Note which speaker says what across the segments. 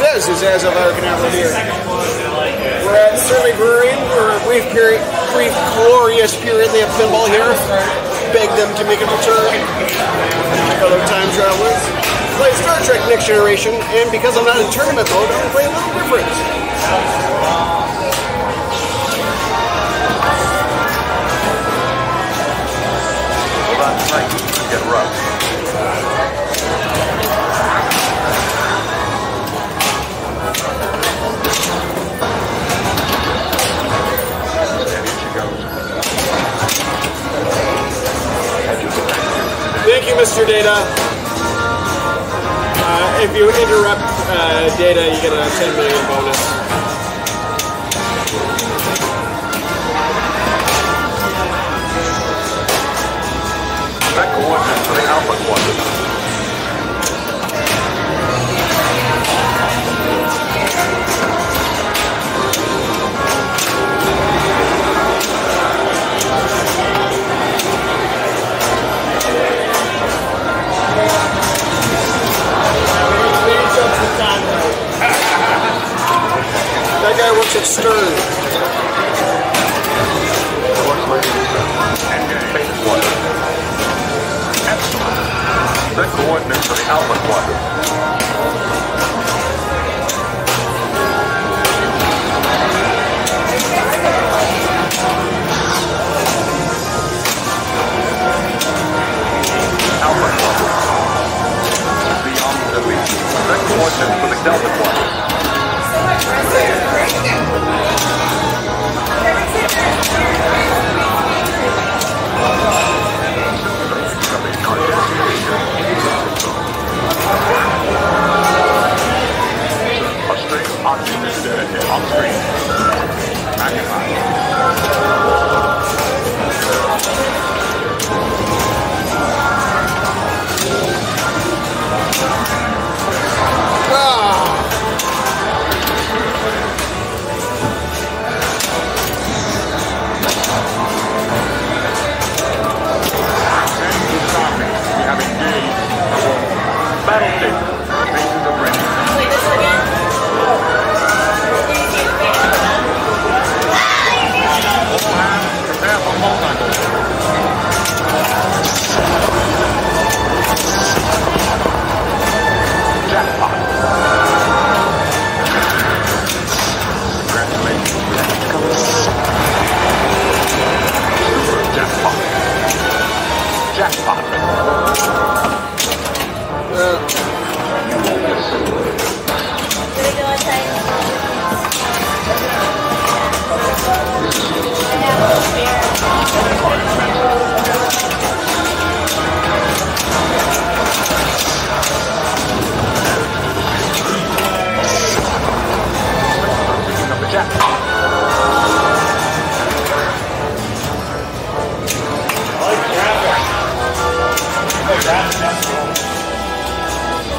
Speaker 1: This is as of Arcanella here. We're at Surly Brewery. We're a brief period, brief glorious period. They have pinball here. Beg them to make a return. Fellow time travelers. Play Star Trek Next Generation, and because I'm not in tournament mode, I'm gonna play a little different.
Speaker 2: Hold on tight. Get rough.
Speaker 1: You, Mr. Data. Uh, if you interrupt uh, Data, you get a 10 million bonus.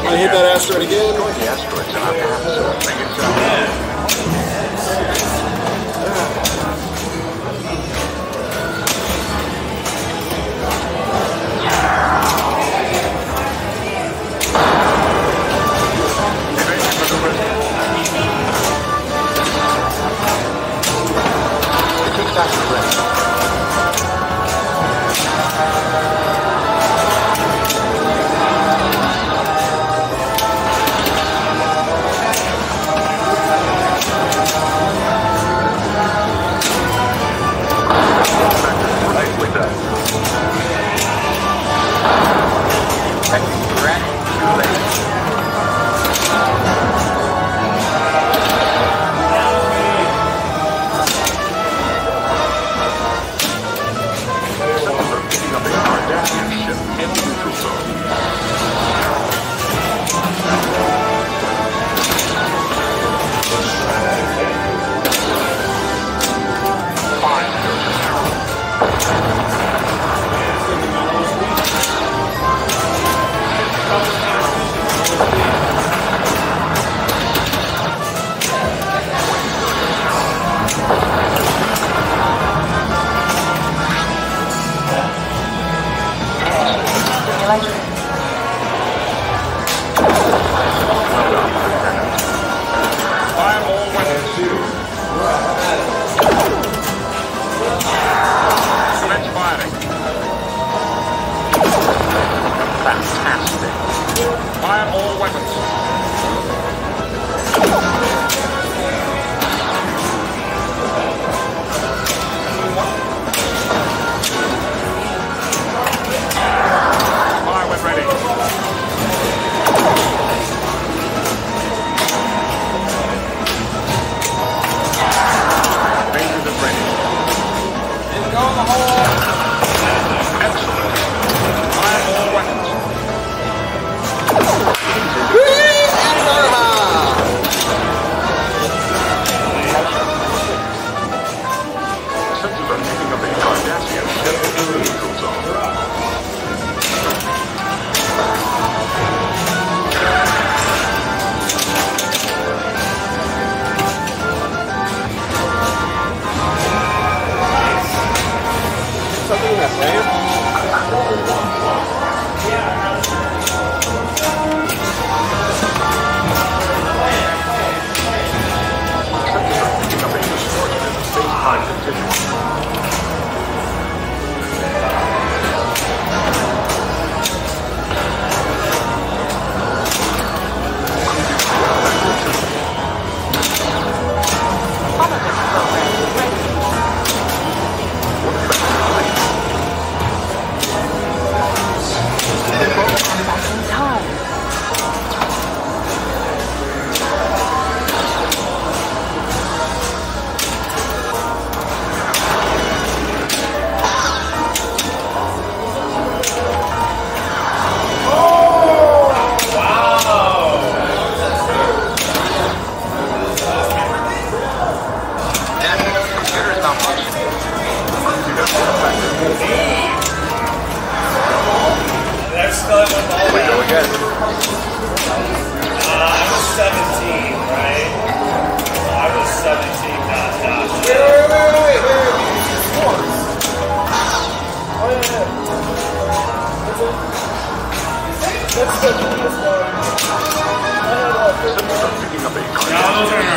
Speaker 3: I
Speaker 1: hit that asteroid again.
Speaker 2: The asteroids in our path. It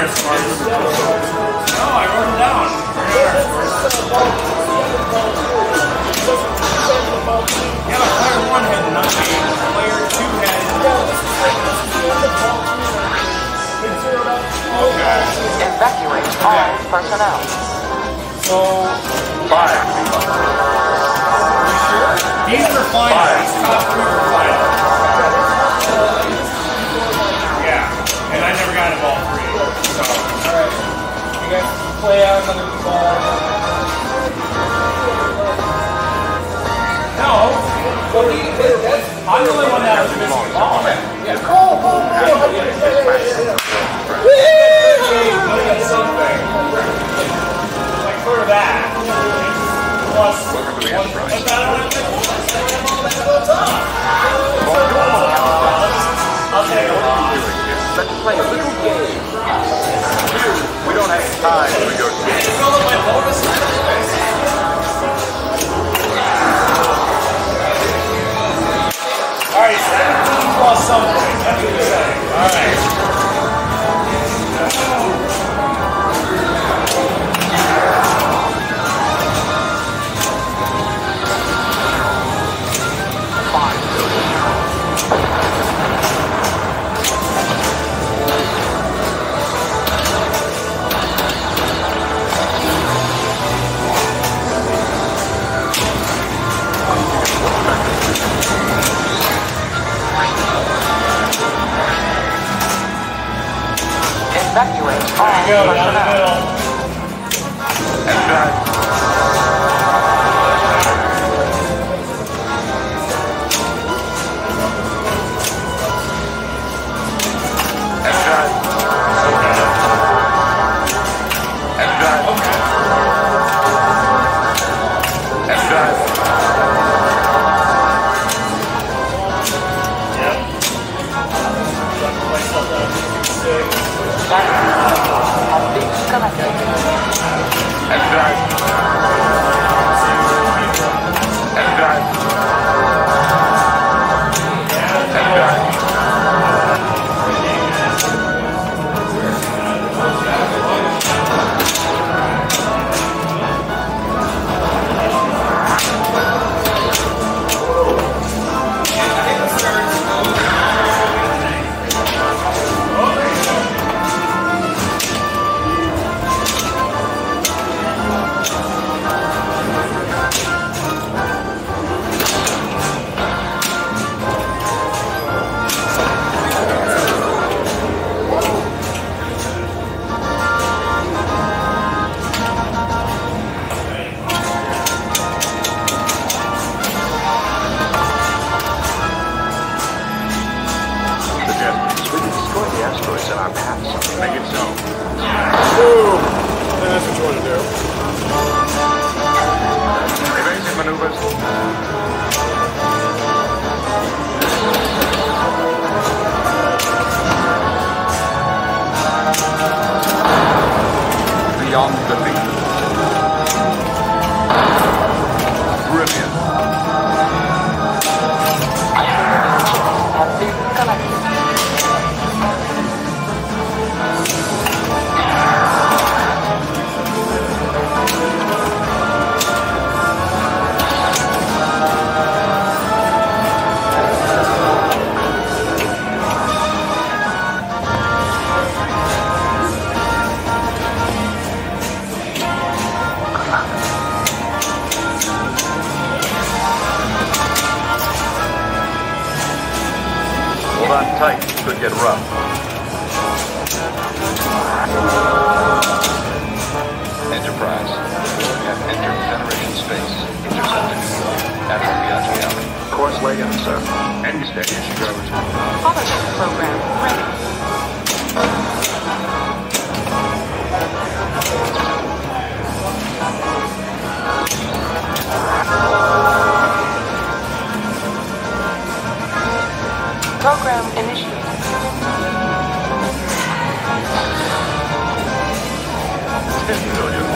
Speaker 4: No, I wrote them down.
Speaker 1: That's the ball. That's the other ball, too. Doesn't defend the ball, too.
Speaker 4: Yeah, but player one had nothing. Player two had.
Speaker 1: Yeah, this is like, this is the other ball, too. Been zeroed out.
Speaker 4: Okay.
Speaker 5: Evacuate all personnel.
Speaker 4: So,
Speaker 2: Fire.
Speaker 4: these were final. These top three were final. And I never got a ball three. So,
Speaker 1: Alright. You guys play out another ball.
Speaker 4: no,
Speaker 1: Well, he, that's,
Speaker 4: I'm the only one that was missing a ball.
Speaker 1: yeah. Oh, oh, oh.
Speaker 4: Like for that. Plus
Speaker 2: Welcome to the
Speaker 4: one.
Speaker 2: Enterprise.
Speaker 4: What's that on that thing? I'll take a loss.
Speaker 2: Let's play a little game. We don't have time to negotiate.
Speaker 4: Alright, 17 plus something. That's what you're saying. Alright.
Speaker 5: Evacuate all
Speaker 4: Go down the
Speaker 2: on tight. Could get rough.
Speaker 6: Enterprise. We have entered Federation space. Intercepted. Admiral Biaggi out.
Speaker 2: Course laid in, sir. And steady as she goes.
Speaker 5: Holodeck program ready. Program initiated.
Speaker 2: Steady, William.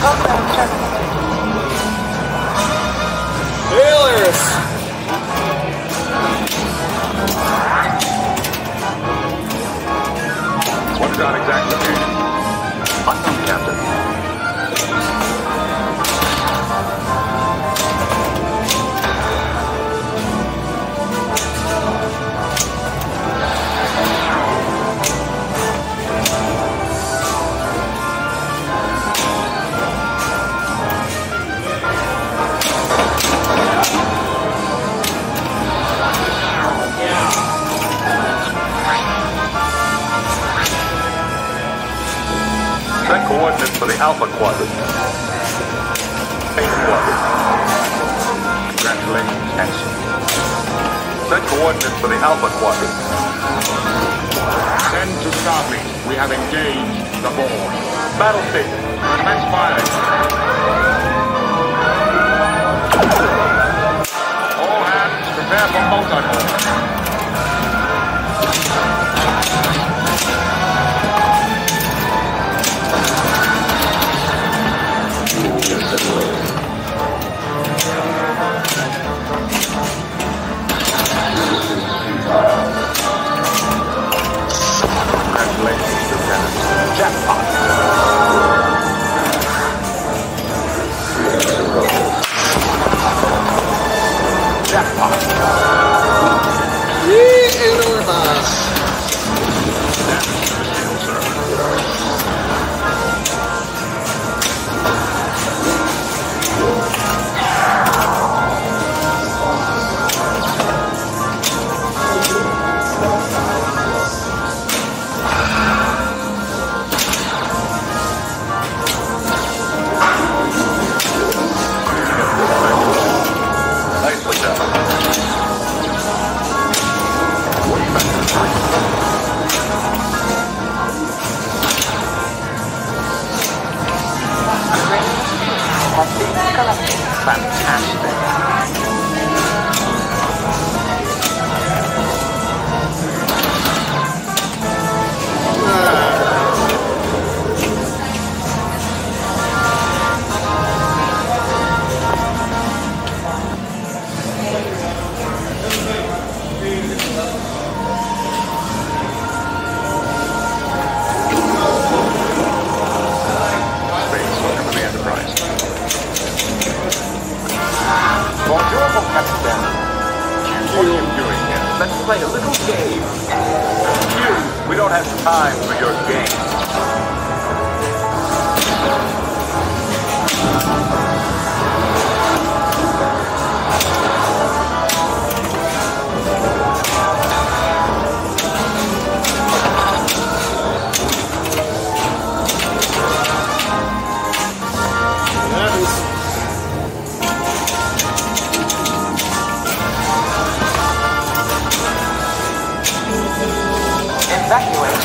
Speaker 5: Program terminated.
Speaker 1: Hailers!
Speaker 2: What's our exact location? Unknown, Captain. Coordinates for the Alpha Quadrant. Beta Quadrant. Congratulations, Hanson. Set coordinates for the Alpha Quadrant.
Speaker 7: Send to Starfleet. We have engaged the Borg.
Speaker 2: Battle station.
Speaker 7: Commence firing. All hands prepare for multi-hull.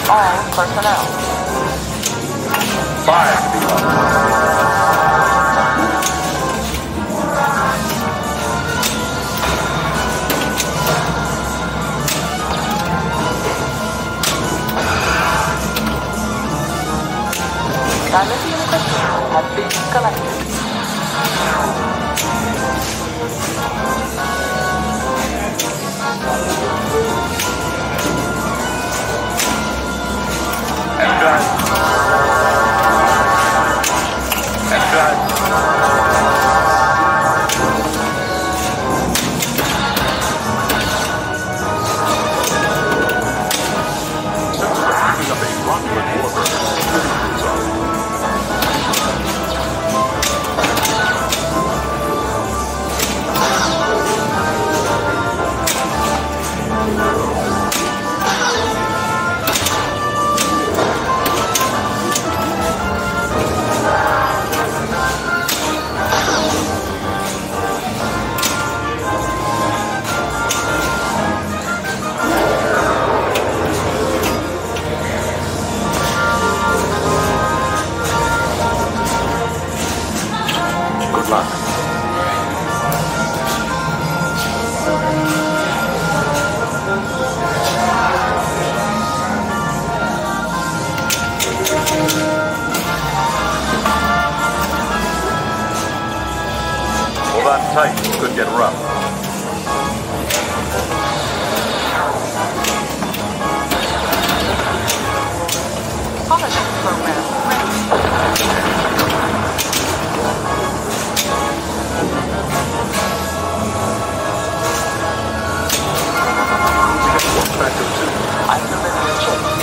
Speaker 5: All personnel.
Speaker 2: Fire.
Speaker 5: Dilithium crystals have been collected.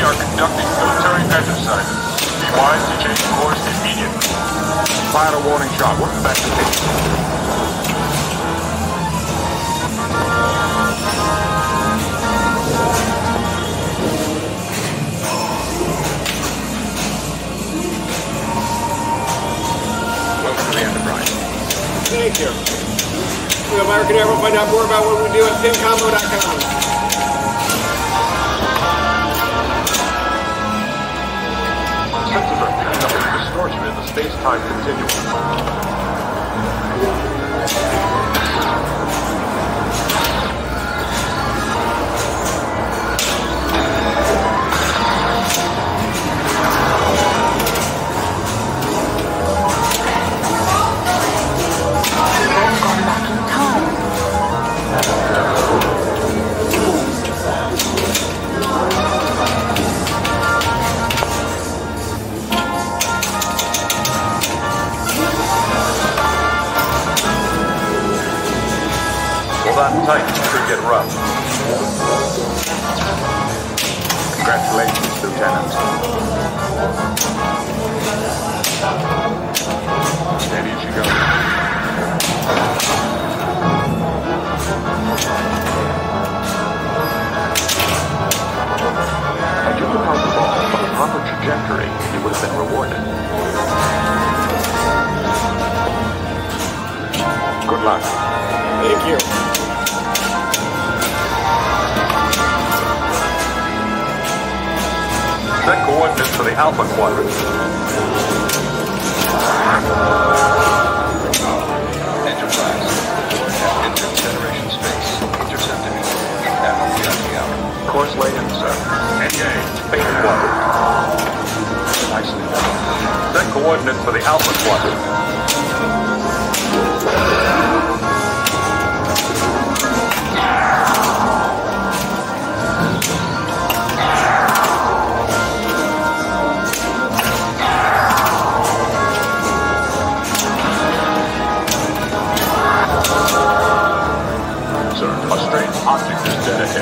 Speaker 7: We are conducting military exercises. Be wise to change course immediately. Fire a warning shot. Eight. Welcome to Enterprise.
Speaker 1: Thank you. The American Air will find out more about what we do at pincombo.com.
Speaker 7: in the space-time continuum.
Speaker 1: Thank you.
Speaker 2: Set coordinates for the Alpha Quadrant.
Speaker 6: Enterprise. Have entered Federation space. Intercepting at the hour.
Speaker 2: Course laid in, sir.
Speaker 7: Engage.
Speaker 2: Beta Quadrant.
Speaker 6: Nicely done.
Speaker 2: Set coordinates for the Alpha Quadrant.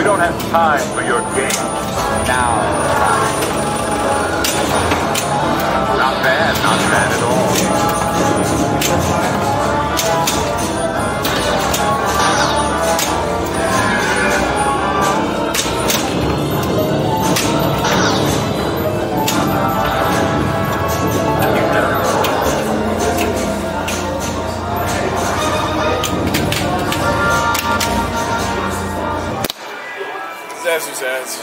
Speaker 2: We don't have time for your game. Now. Not bad, not bad at all.
Speaker 8: Says.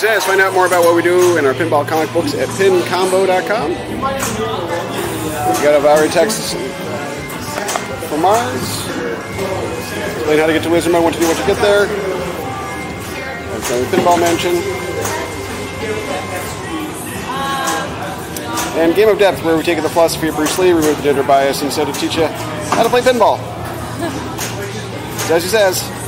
Speaker 1: Says, find out more about what we do in our pinball comic books at pincombo.com. We got a Valerie Texas from Mars. Explain how to get to Wisdom and what to do once you get there. So Pinball Mansion. And Game of Depth, where we take the philosophy of Bruce Lee, remove the gender bias, and instead of teach you how to play pinball. As he says.